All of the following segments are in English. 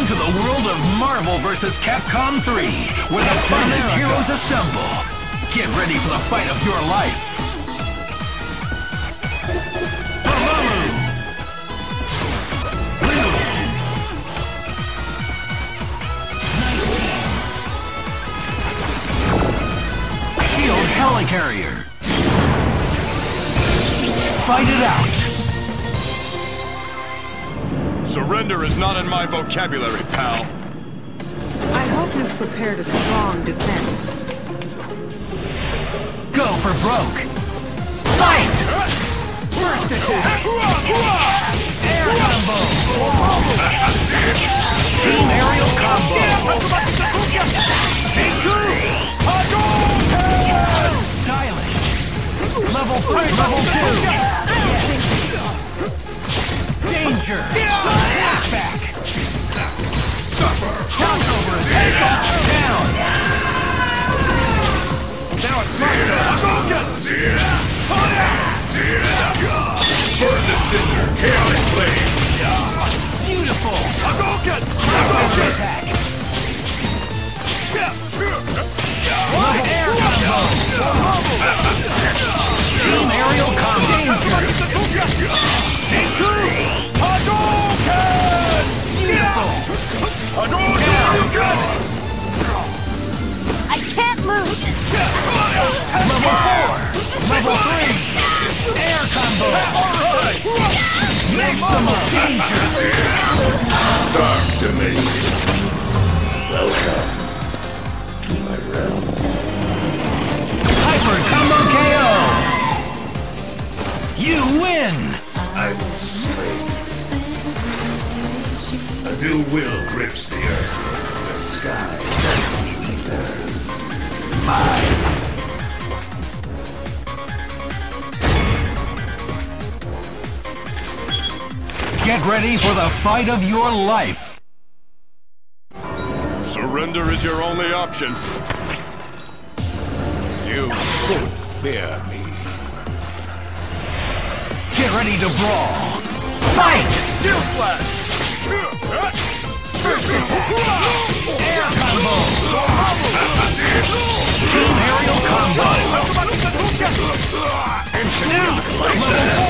Welcome to the world of Marvel vs. Capcom 3, where the finest heroes assemble. Get ready for the fight of your life. Dormammu! Shield Helicarrier! Fight it out! Surrender is not in my vocabulary, pal. I hope you've prepared a strong defense. Go for broke! Fight! First attack! Air combo! Team aerial combo! Stylish! Level 3, level I can't lose! Level 4! Level 3! Air combo! Maximum danger! Dark Dimension! Welcome Get ready for the fight of your life! Surrender is your only option. You could fear me. Get ready to brawl! Fight! Shield Flash! Air combo! Team aerial combo! Level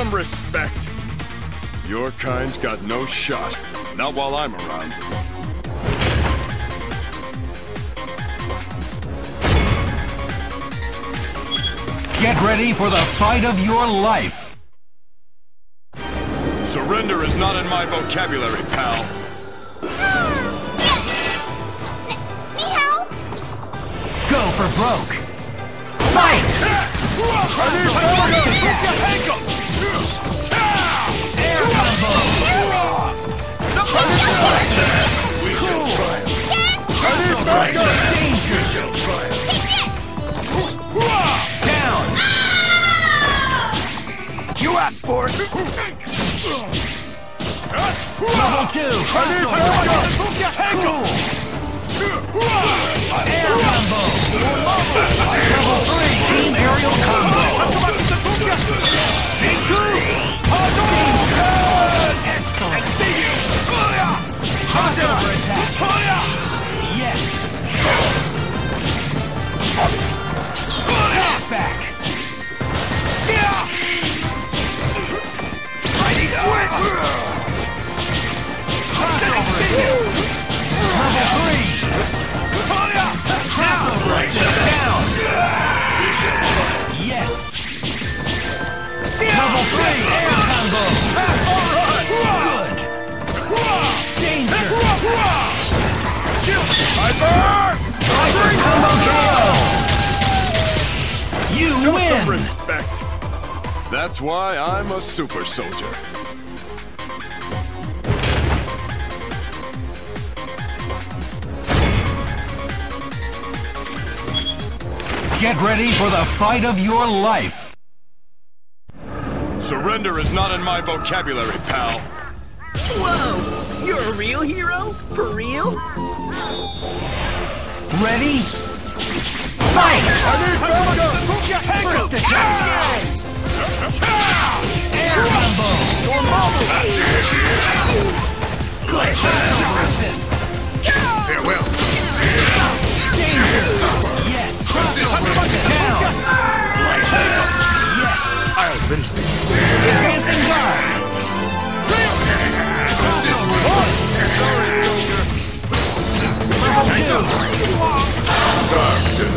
some respect. Your kind's got no shot. Not while I'm around. Get ready for the fight of your life! Surrender is not in my vocabulary, pal. Go for broke! Fight! For it. Level 2! Crossover! Cool! Air combo! Level 3! Team aerial combo! You Show some respect. That's why I'm a super soldier. Get ready for the fight of your life! Surrender is not in my vocabulary, pal. Whoa! You're a real hero? For real? Ready? Fight! First attack! Air combo! Good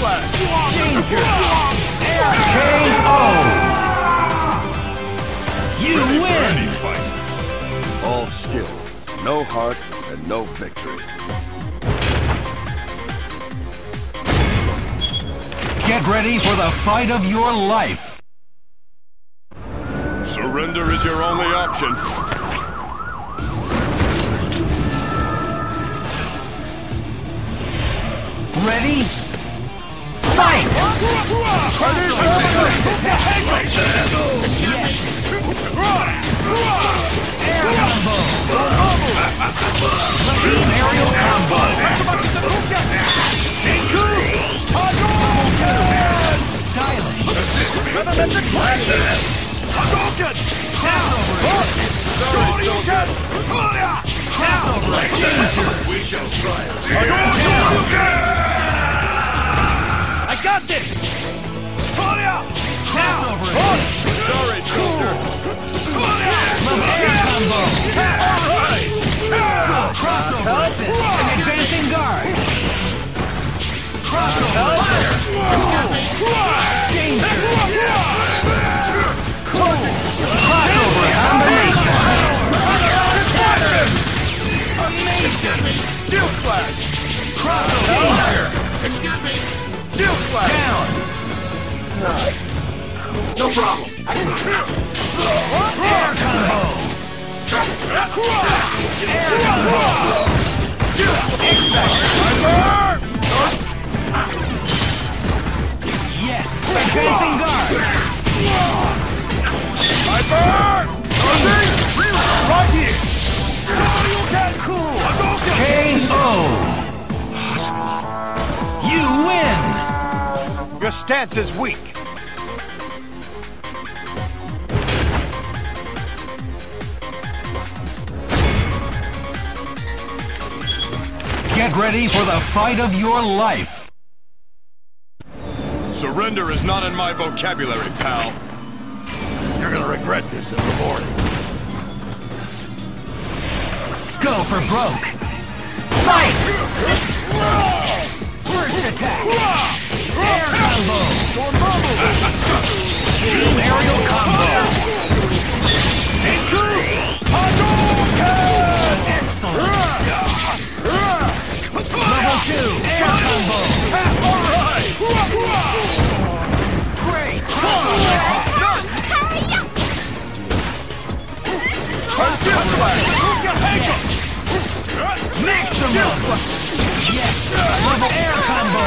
Danger! KO! You win! All skill, no heart, and no victory. Get ready for the fight of your life! Surrender is your only option. Ready? Fight! We shall triumph. I got this! Crossover! Sorry, soldier. Air combo! Alright! Crossover! Advancing guard! Crossover! Danger! Down! No problem. Air combo! Air combo! Yes! Advancing guard! I Your stance is weak. Get ready for the fight of your life! Surrender is not in my vocabulary, pal. You're gonna regret this in the morning. Go for broke! Fight! First attack! Combo! Team aerial combo! Excellent! Level two! Air combo! Great! Maximum! Yes! Level air combo!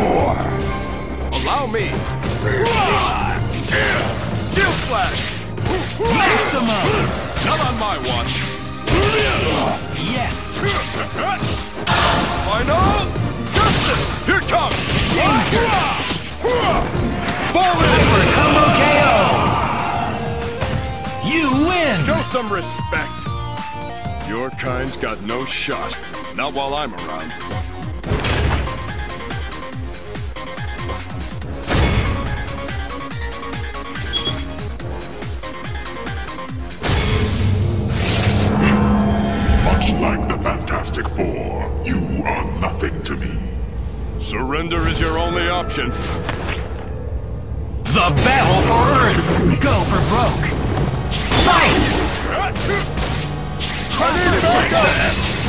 more. Allow me. Shield flash. Maximum! Not on my watch. Yes! Final justice. Here comes. Fall in. Combo KO! You win! Show some respect. Your kind's got no shot. Not while I'm around.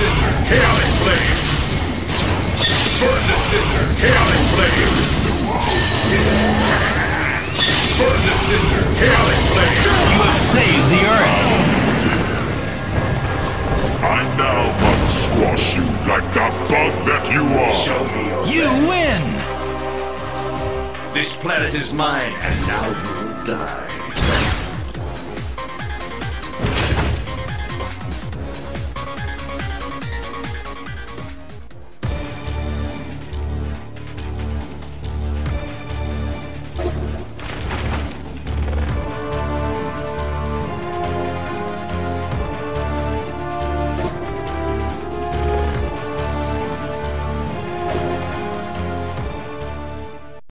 cinder, chaotic flame. Burn the cinder, chaotic flame. Burn the cinder, chaotic flame. You have saved the Earth! I now must squash you like the bug that you are. Show me your You win! This planet is mine, and now you will die.